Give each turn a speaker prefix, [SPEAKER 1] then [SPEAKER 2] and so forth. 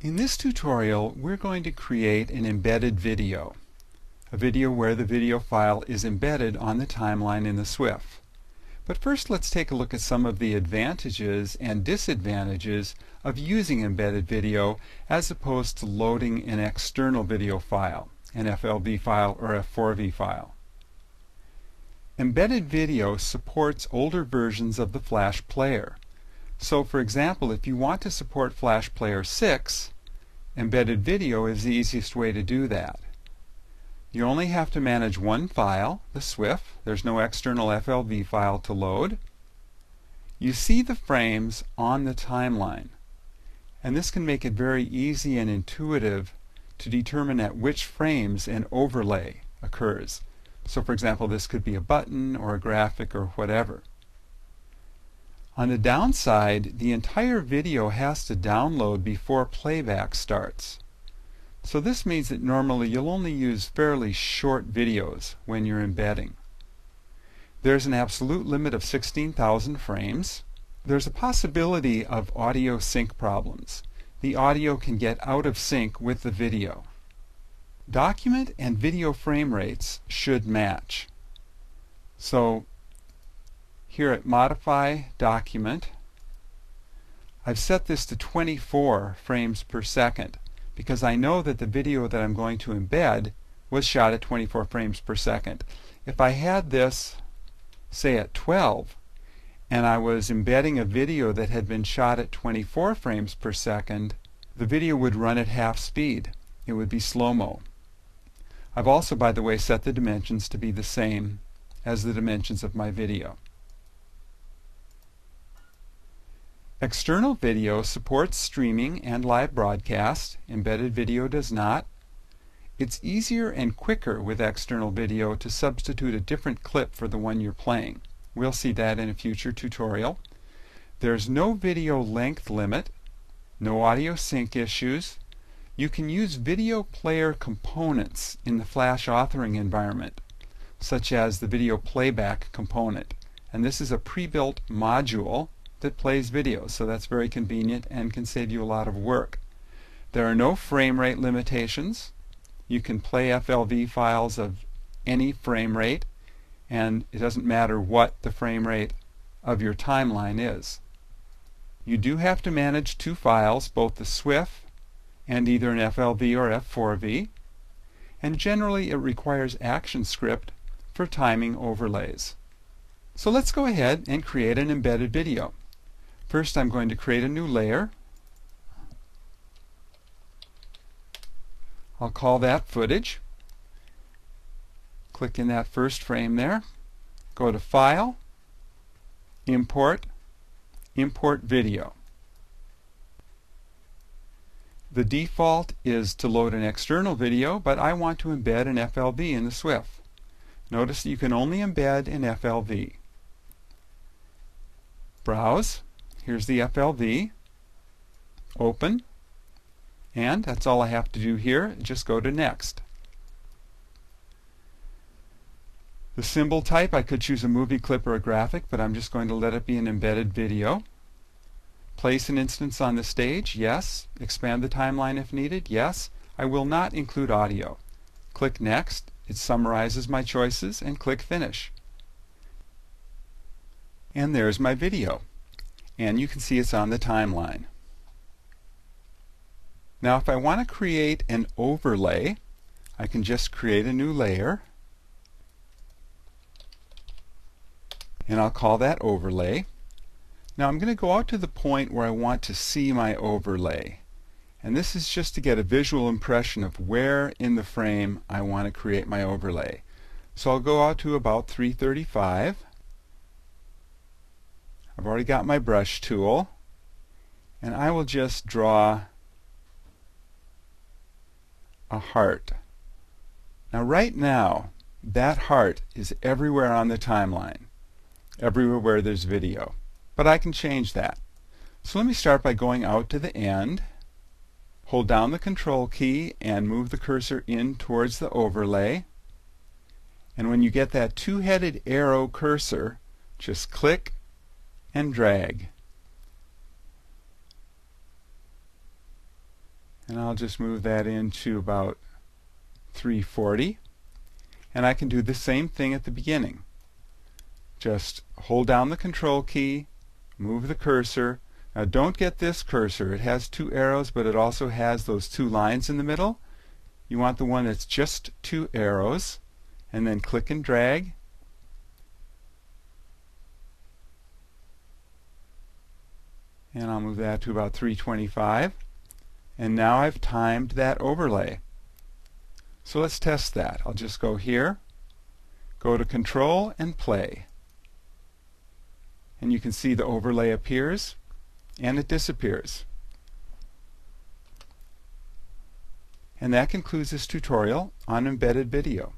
[SPEAKER 1] In this tutorial we're going to create an embedded video. A video where the video file is embedded on the timeline in the SWF. But first let's take a look at some of the advantages and disadvantages of using embedded video as opposed to loading an external video file, an FLV file or F4V file. Embedded video supports older versions of the Flash Player. So for example, if you want to support Flash Player 6, embedded video is the easiest way to do that. You only have to manage one file, the SWF. There's no external FLV file to load. You see the frames on the timeline. And this can make it very easy and intuitive to determine at which frames an overlay occurs. So for example, this could be a button or a graphic or whatever. On the downside, the entire video has to download before playback starts. So this means that normally you'll only use fairly short videos when you're embedding. There's an absolute limit of 16,000 frames. There's a possibility of audio sync problems. The audio can get out of sync with the video. Document and video frame rates should match. So here at Modify Document, I've set this to 24 frames per second because I know that the video that I'm going to embed was shot at 24 frames per second. If I had this, say at 12, and I was embedding a video that had been shot at 24 frames per second, the video would run at half speed. It would be slow-mo. I've also, by the way, set the dimensions to be the same as the dimensions of my video. External video supports streaming and live broadcast. Embedded video does not. It's easier and quicker with external video to substitute a different clip for the one you're playing. We'll see that in a future tutorial. There's no video length limit, no audio sync issues. You can use video player components in the Flash authoring environment, such as the video playback component. And this is a pre-built module that plays videos, so that's very convenient and can save you a lot of work. There are no frame rate limitations. You can play FLV files of any frame rate, and it doesn't matter what the frame rate of your timeline is. You do have to manage two files, both the SWF and either an FLV or F4V, and generally it requires ActionScript for timing overlays. So let's go ahead and create an embedded video. First I'm going to create a new layer. I'll call that footage. Click in that first frame there. Go to File, Import, Import Video. The default is to load an external video, but I want to embed an FLV in the SWF. Notice that you can only embed an FLV. Browse. Here's the FLV. Open. And that's all I have to do here. Just go to Next. The symbol type, I could choose a movie clip or a graphic, but I'm just going to let it be an embedded video. Place an instance on the stage, yes. Expand the timeline if needed, yes. I will not include audio. Click Next. It summarizes my choices and click Finish. And there's my video and you can see it's on the timeline. Now if I want to create an overlay, I can just create a new layer and I'll call that overlay. Now I'm going to go out to the point where I want to see my overlay. And this is just to get a visual impression of where in the frame I want to create my overlay. So I'll go out to about 335 I've already got my brush tool and I will just draw a heart. Now right now that heart is everywhere on the timeline, everywhere where there's video. But I can change that. So let me start by going out to the end, hold down the control key and move the cursor in towards the overlay. And when you get that two-headed arrow cursor, just click and drag. and I'll just move that into about 340 and I can do the same thing at the beginning. Just hold down the control key move the cursor. Now don't get this cursor. It has two arrows but it also has those two lines in the middle. You want the one that's just two arrows and then click and drag and I'll move that to about 325 and now I've timed that overlay. So let's test that. I'll just go here go to control and play. And you can see the overlay appears and it disappears. And that concludes this tutorial on embedded video